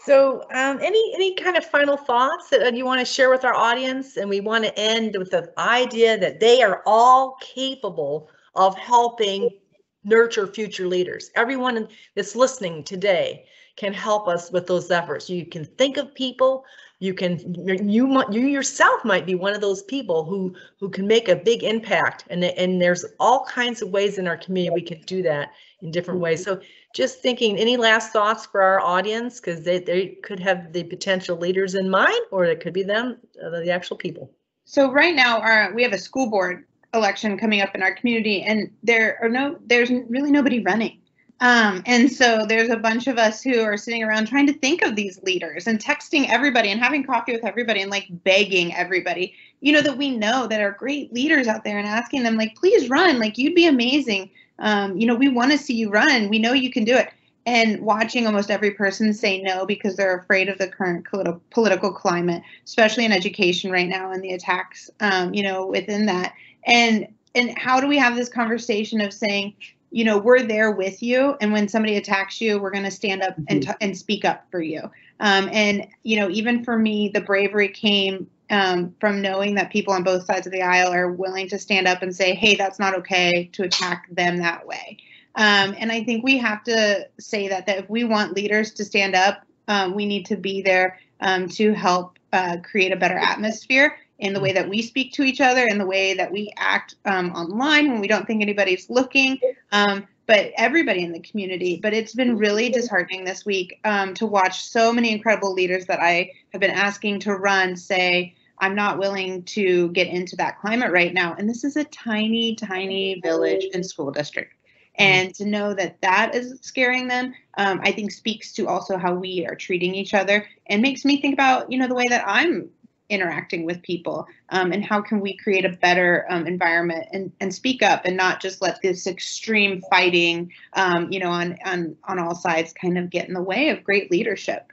So, um, any any kind of final thoughts that you want to share with our audience? And we want to end with the idea that they are all capable of helping nurture future leaders. Everyone that's listening today can help us with those efforts. You can think of people. You can you you yourself might be one of those people who who can make a big impact. And and there's all kinds of ways in our community we can do that in different ways. So just thinking, any last thoughts for our audience? Because they, they could have the potential leaders in mind, or it could be them, uh, the actual people. So right now, our we have a school board election coming up in our community, and there are no, there's really nobody running. Um, and so there's a bunch of us who are sitting around trying to think of these leaders and texting everybody and having coffee with everybody and like begging everybody, you know, that we know that are great leaders out there and asking them like, please run, like you'd be amazing um, you know, we want to see you run. We know you can do it. And watching almost every person say no because they're afraid of the current political climate, especially in education right now and the attacks, um, you know, within that. And and how do we have this conversation of saying, you know, we're there with you, and when somebody attacks you, we're going to stand up and mm-hmm. t- and speak up for you. Um, and you know, even for me, the bravery came um, from knowing that people on both sides of the aisle are willing to stand up and say, hey, that's not okay to attack them that way. Um, and I think we have to say that, that if we want leaders to stand up, um, we need to be there um, to help uh, create a better atmosphere in the way that we speak to each other, in the way that we act um, online when we don't think anybody's looking, um, but everybody in the community. But it's been really disheartening this week um, to watch so many incredible leaders that I have been asking to run say, I'm not willing to get into that climate right now. And this is a tiny, tiny village and school district. And to know that that is scaring them, um, I think speaks to also how we are treating each other and makes me think about, you know, the way that I'm interacting with people um, and how can we create a better um, environment and, and speak up and not just let this extreme fighting, um, you know, on, on, on all sides kind of get in the way of great leadership.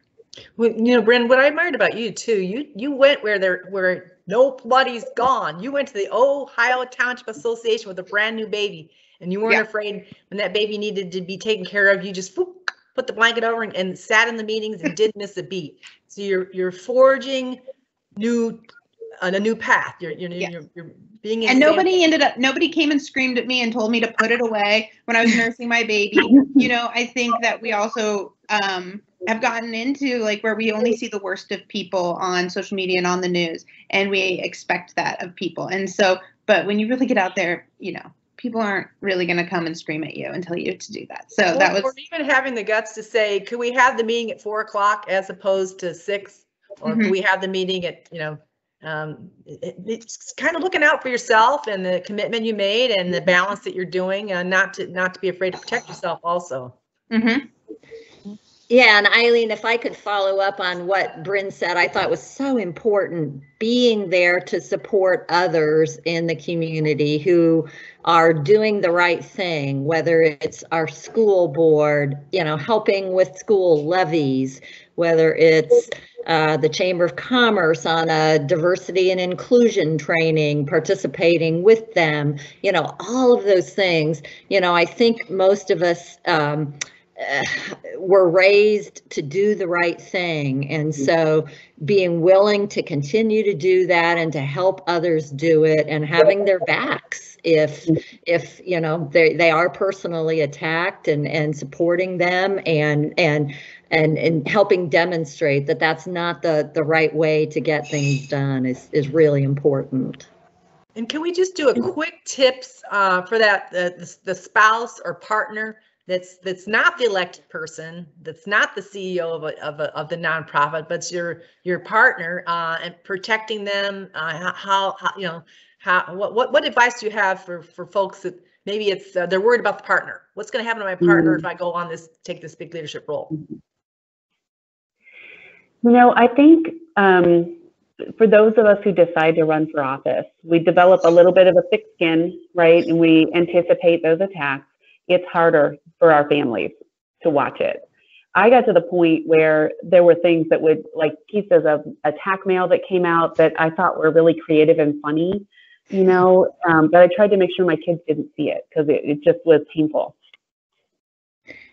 Well, you know, Bryn, what I admired about you too, you you went where there where nobody's gone. You went to the Ohio Township Association with a brand new baby, and you weren't yeah. afraid when that baby needed to be taken care of. You just whoop, put the blanket over and, and sat in the meetings and didn't miss a beat. So you're you're forging new on a new path. You're you're, you're, you're being and nobody ended up nobody came and screamed at me and told me to put it away when I was nursing my baby. You know, I think that we also um have gotten into like where we only see the worst of people on social media and on the news and we expect that of people and so but when you really get out there you know people aren't really going to come and scream at you and tell you to do that so or, that was or even having the guts to say could we have the meeting at four o'clock as opposed to six or mm-hmm. could we have the meeting at you know um, it, it's kind of looking out for yourself and the commitment you made and the balance that you're doing and not to not to be afraid to protect yourself also mm-hmm. Yeah, and Eileen, if I could follow up on what Bryn said, I thought was so important being there to support others in the community who are doing the right thing, whether it's our school board, you know, helping with school levies, whether it's uh, the Chamber of Commerce on a diversity and inclusion training, participating with them, you know, all of those things. You know, I think most of us. Um, uh, were raised to do the right thing. And so being willing to continue to do that and to help others do it and having their backs if if you know they they are personally attacked and and supporting them and and and and helping demonstrate that that's not the the right way to get things done is is really important. And can we just do a quick tips uh, for that the, the spouse or partner that's that's not the elected person, that's not the CEO of a, of, a, of the nonprofit, but your your partner uh, and protecting them. Uh, how, how you know how what, what what advice do you have for for folks that maybe it's uh, they're worried about the partner? What's going to happen to my partner mm-hmm. if I go on this take this big leadership role? You know, I think. Um, for those of us who decide to run for office, we develop a little bit of a thick skin, right? And we anticipate those attacks. It's harder for our families to watch it. I got to the point where there were things that would, like pieces of attack mail that came out that I thought were really creative and funny, you know, um, but I tried to make sure my kids didn't see it because it, it just was painful.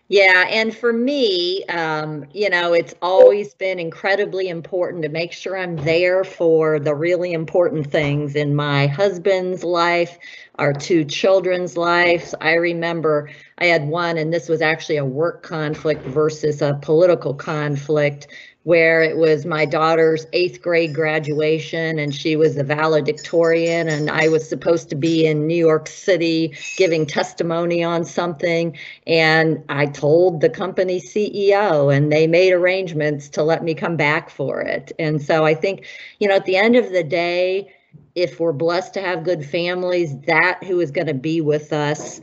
Yeah, and for me, um, you know, it's always been incredibly important to make sure I'm there for the really important things in my husband's life, our two children's lives. I remember I had one, and this was actually a work conflict versus a political conflict where it was my daughter's eighth grade graduation and she was the valedictorian and I was supposed to be in New York City giving testimony on something. And I told the company CEO and they made arrangements to let me come back for it. And so I think, you know, at the end of the day, if we're blessed to have good families, that who is going to be with us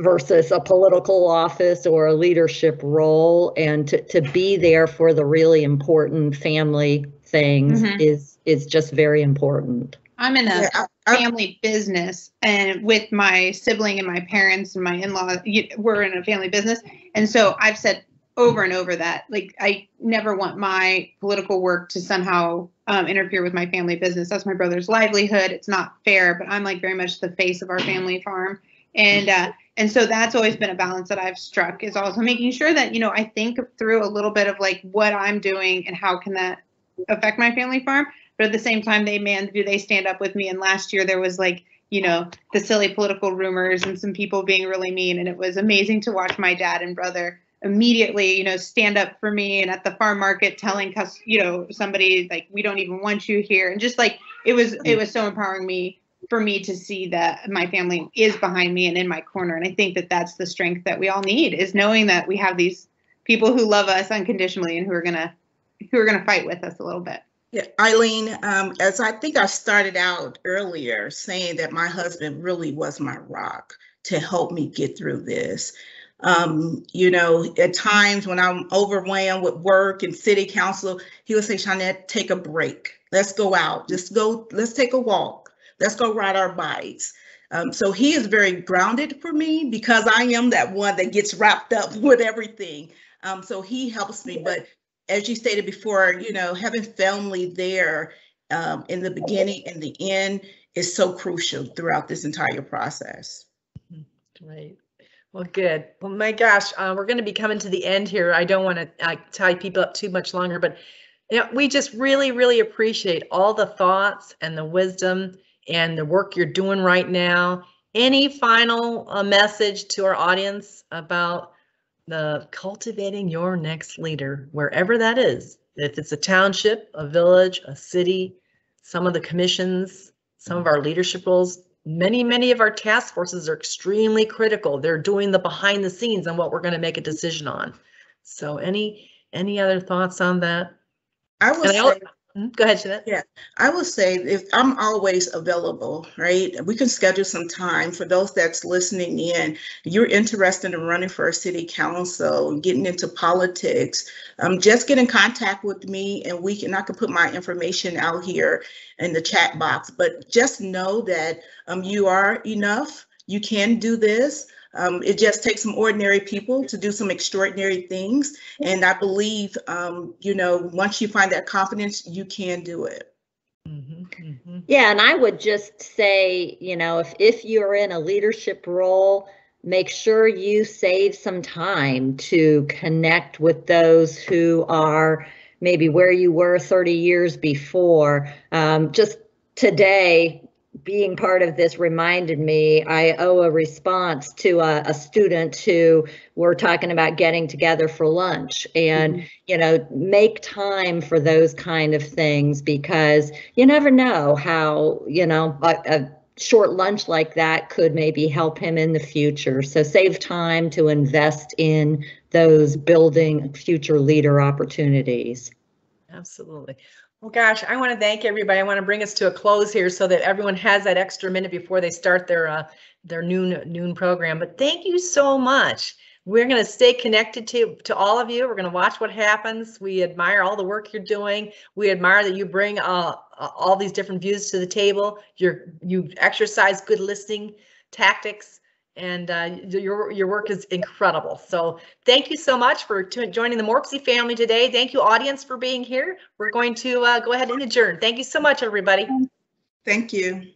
versus a political office or a leadership role. And to, to be there for the really important family things mm-hmm. is is just very important. I'm in a yeah, I, family business and with my sibling and my parents and my in-law we're in a family business. And so i've said over and over that like i never want my political work to somehow um, interfere with my family business. That's my brother's livelihood. It's not fair but i'm like very much the face of our family farm and uh, and so that's always been a balance that I've struck is also making sure that you know I think through a little bit of like what I'm doing and how can that affect my family farm, but at the same time they man do they stand up with me. And last year there was like you know the silly political rumors and some people being really mean, and it was amazing to watch my dad and brother immediately you know stand up for me and at the farm market telling cus you know somebody like we don't even want you here. And just like it was it was so empowering me for me to see that my family is behind me and in my corner. And I think that that's the strength that we all need is knowing that we have these people who love us unconditionally and who are gonna who are gonna fight with us a little bit. Yeah, Eileen, um, as I think I started out earlier saying that my husband really was my rock to help me get through this. Um, you know, at times when I'm overwhelmed with work and city council, he would say, Shanette, take a break. Let's go out. Just go, let's take a walk Let's go ride our bikes. Um, so he is very grounded for me because I am that one that gets wrapped up with everything. Um, so he helps me. But as you stated before, you know, having family there um, in the beginning and the end is so crucial throughout this entire process. Right. Well, good. Well, my gosh, uh, we're going to be coming to the end here. I don't want to uh, tie people up too much longer, but you know, we just really, really appreciate all the thoughts and the wisdom and the work you're doing right now. Any final uh, message to our audience about the cultivating your next leader, wherever that is? If it's a township, a village, a city, some of the commissions, some of our leadership roles, many, many of our task forces are extremely critical. They're doing the behind the scenes on what we're going to make a decision on. So any any other thoughts on that? I Mm-hmm. Go ahead, Shanette. Yeah, I will say if I'm always available, right? We can schedule some time for those that's listening in. You're interested in running for a city council, getting into politics. Um, just get in contact with me, and we can. I can put my information out here in the chat box. But just know that um, you are enough. You can do this. Um, it just takes some ordinary people to do some extraordinary things. And I believe, um, you know, once you find that confidence, you can do it. Mm-hmm, mm-hmm. Yeah, and I would just say, you know, if if you're in a leadership role, make sure you save some time to connect with those who are maybe where you were 30 years before. Um, just today, being part of this reminded me I owe a response to a, a student who we're talking about getting together for lunch. And mm-hmm. you know make time for those kind of things because you never know how you know a, a short lunch like that could maybe help him in the future. So save time to invest in those building future leader opportunities. Absolutely well, gosh, I want to thank everybody. I want to bring us to a close here so that everyone has that extra minute before they start their uh, their noon noon program. But thank you so much. We're going to stay connected to to all of you. We're going to watch what happens. We admire all the work you're doing. We admire that you bring uh, all these different views to the table. You're you exercise good listening tactics and uh, your your work is incredible. So thank you so much for joining the MORPC family today. Thank you, audience, for being here. We're going to uh, go ahead and adjourn. Thank you so much, everybody. Thank you.